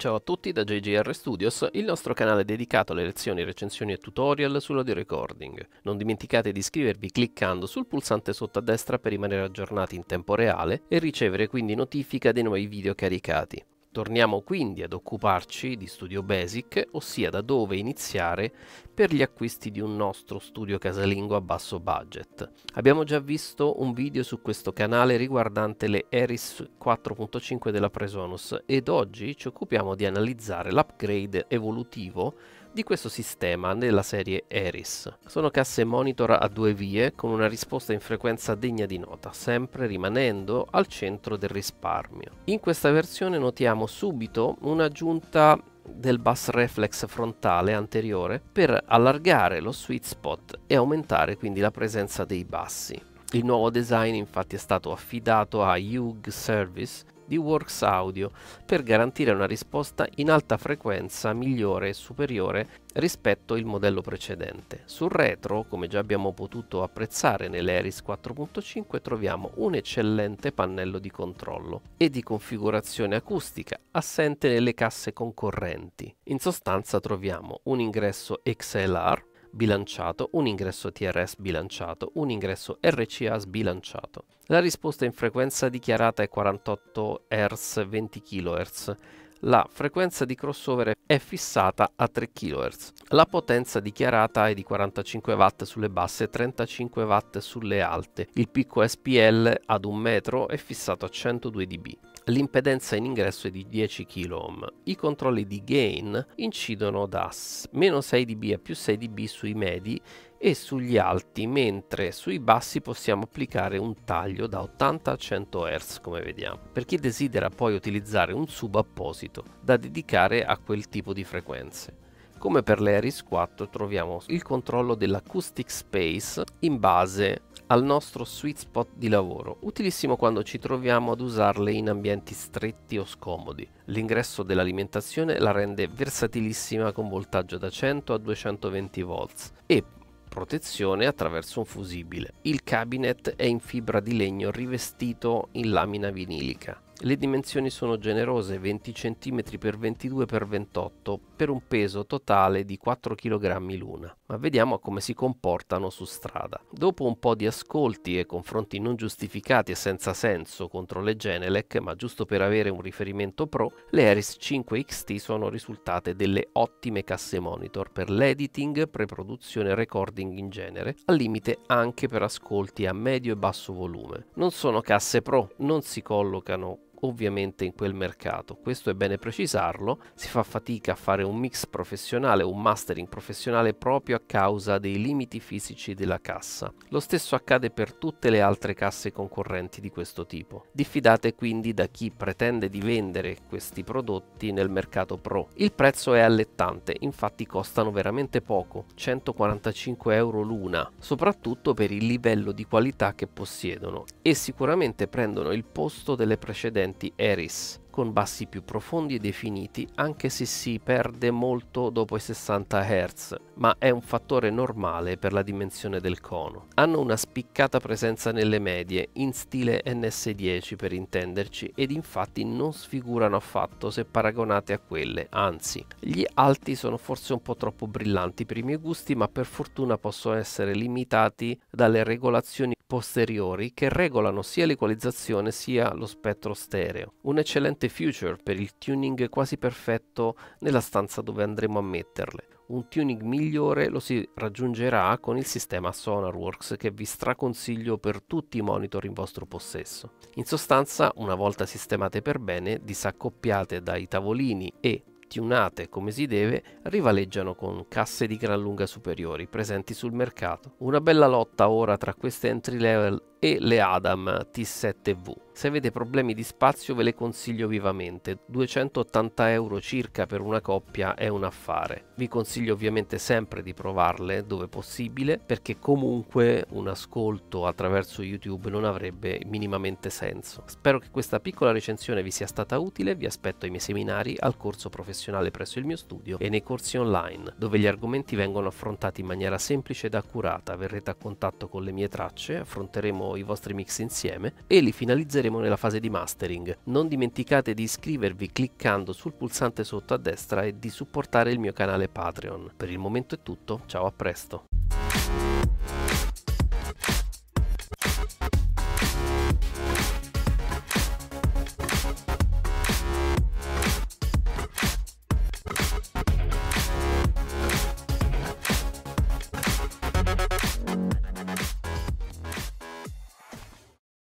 Ciao a tutti da JGR Studios, il nostro canale dedicato alle lezioni, recensioni e tutorial sull'audio recording. Non dimenticate di iscrivervi cliccando sul pulsante sotto a destra per rimanere aggiornati in tempo reale e ricevere quindi notifica dei nuovi video caricati. Torniamo quindi ad occuparci di Studio Basic, ossia da dove iniziare per gli acquisti di un nostro studio casalingo a basso budget. Abbiamo già visto un video su questo canale riguardante le Eris 4.5 della Presonus ed oggi ci occupiamo di analizzare l'upgrade evolutivo di questo sistema nella serie Eris. Sono casse monitor a due vie con una risposta in frequenza degna di nota, sempre rimanendo al centro del risparmio. In questa versione notiamo subito un'aggiunta del bus reflex frontale anteriore per allargare lo sweet spot e aumentare quindi la presenza dei bassi. Il nuovo design infatti è stato affidato a Hugh Service di Works Audio per garantire una risposta in alta frequenza migliore e superiore rispetto al modello precedente. Sul retro, come già abbiamo potuto apprezzare nell'Eris 4.5, troviamo un eccellente pannello di controllo e di configurazione acustica assente nelle casse concorrenti. In sostanza troviamo un ingresso XLR bilanciato, un ingresso TRS bilanciato, un ingresso RCA sbilanciato. La risposta in frequenza dichiarata è 48 Hz 20 kHz. La frequenza di crossover è fissata a 3 kHz. La potenza dichiarata è di 45 W sulle basse e 35 W sulle alte. Il picco SPL ad 1 metro è fissato a 102 dB. L'impedenza in ingresso è di 10 kΩ. I controlli di gain incidono da meno 6 dB a più 6 dB sui medi e sugli alti, mentre sui bassi possiamo applicare un taglio da 80 a 100 Hz, come vediamo. Per chi desidera poi utilizzare un sub apposito da dedicare a quel tipo di frequenze. Come per l'Eris 4 troviamo il controllo dell'acoustic space in base al nostro sweet spot di lavoro, utilissimo quando ci troviamo ad usarle in ambienti stretti o scomodi. L'ingresso dell'alimentazione la rende versatilissima con voltaggio da 100 a 220 volts e protezione attraverso un fusibile. Il cabinet è in fibra di legno rivestito in lamina vinilica. Le dimensioni sono generose 20 cm x 22 x 28 per un peso totale di 4 kg l'una, ma vediamo come si comportano su strada. Dopo un po' di ascolti e confronti non giustificati e senza senso contro le Genelec, ma giusto per avere un riferimento pro, le Eris 5 XT sono risultate delle ottime casse monitor per l'editing, preproduzione e recording in genere, al limite anche per ascolti a medio e basso volume. Non sono casse pro, non si collocano ovviamente in quel mercato. Questo è bene precisarlo, si fa fatica a fare un mix professionale, un mastering professionale proprio a causa dei limiti fisici della cassa. Lo stesso accade per tutte le altre casse concorrenti di questo tipo. Diffidate quindi da chi pretende di vendere questi prodotti nel mercato pro. Il prezzo è allettante, infatti costano veramente poco, 145 euro l'una, soprattutto per il livello di qualità che possiedono e sicuramente prendono il posto delle precedenti precedenti Eris, con bassi più profondi e definiti anche se si perde molto dopo i 60 Hz, ma è un fattore normale per la dimensione del cono. Hanno una spiccata presenza nelle medie, in stile NS10 per intenderci, ed infatti non sfigurano affatto se paragonate a quelle, anzi, gli alti sono forse un po' troppo brillanti per i miei gusti, ma per fortuna possono essere limitati dalle regolazioni posteriori che regolano sia l'equalizzazione sia lo spettro stereo. Un eccellente future per il tuning quasi perfetto nella stanza dove andremo a metterle. Un tuning migliore lo si raggiungerà con il sistema SonarWorks che vi straconsiglio per tutti i monitor in vostro possesso. In sostanza, una volta sistemate per bene, disaccoppiate dai tavolini e tunate come si deve, rivaleggiano con casse di gran lunga superiori presenti sul mercato. Una bella lotta ora tra queste entry level e le Adam T7V. Se avete problemi di spazio ve le consiglio vivamente, 280 euro circa per una coppia è un affare. Vi consiglio ovviamente sempre di provarle dove possibile perché comunque un ascolto attraverso YouTube non avrebbe minimamente senso. Spero che questa piccola recensione vi sia stata utile, vi aspetto ai miei seminari, al corso professionale presso il mio studio e nei corsi online dove gli argomenti vengono affrontati in maniera semplice ed accurata. Verrete a contatto con le mie tracce, affronteremo i vostri mix insieme e li finalizzeremo nella fase di mastering. Non dimenticate di iscrivervi cliccando sul pulsante sotto a destra e di supportare il mio canale Patreon. Per il momento è tutto, ciao a presto!